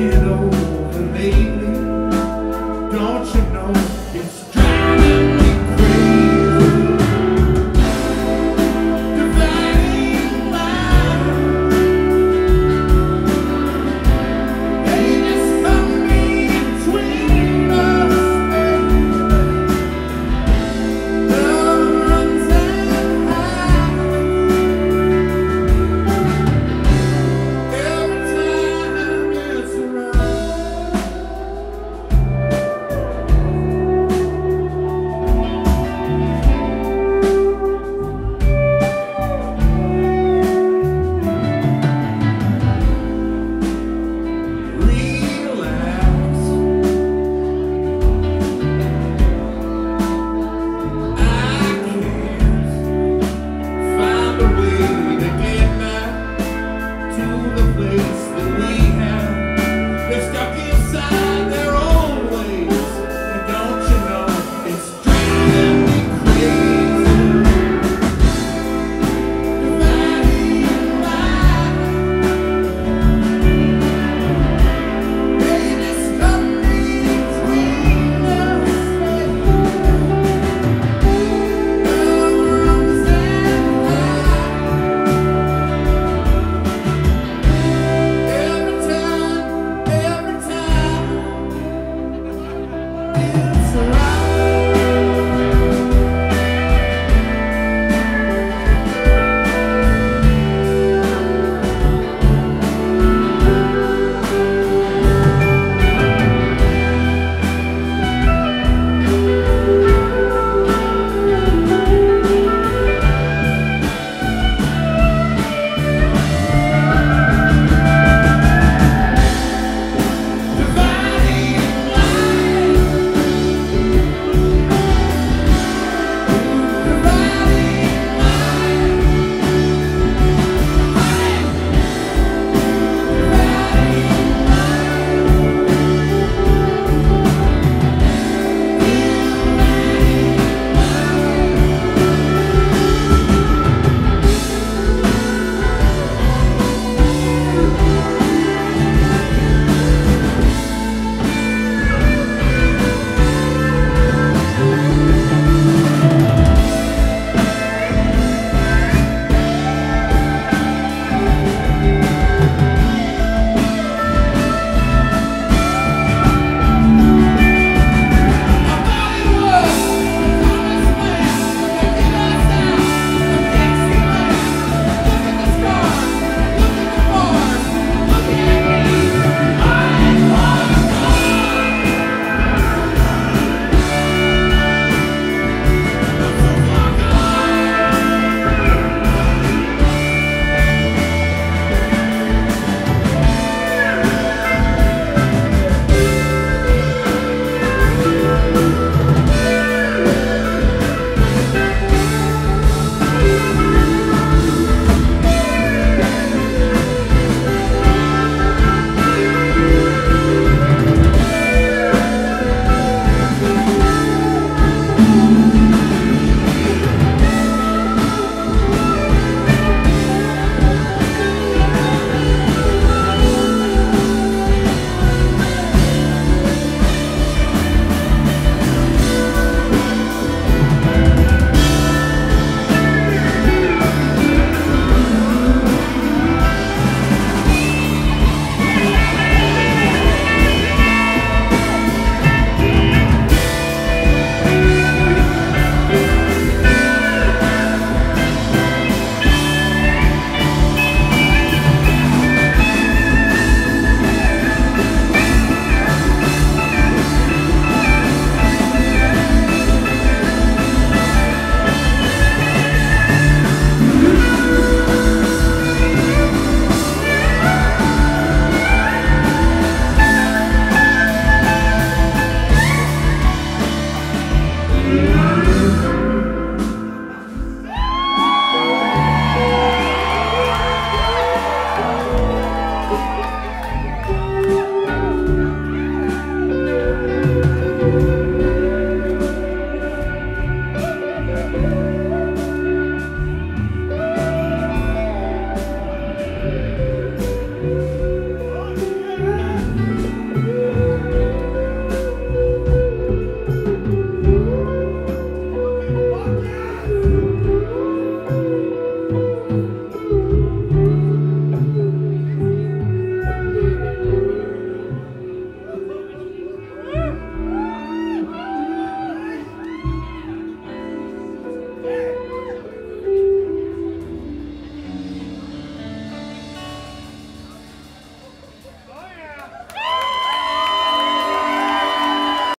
Get over lately. Don't you know it's true.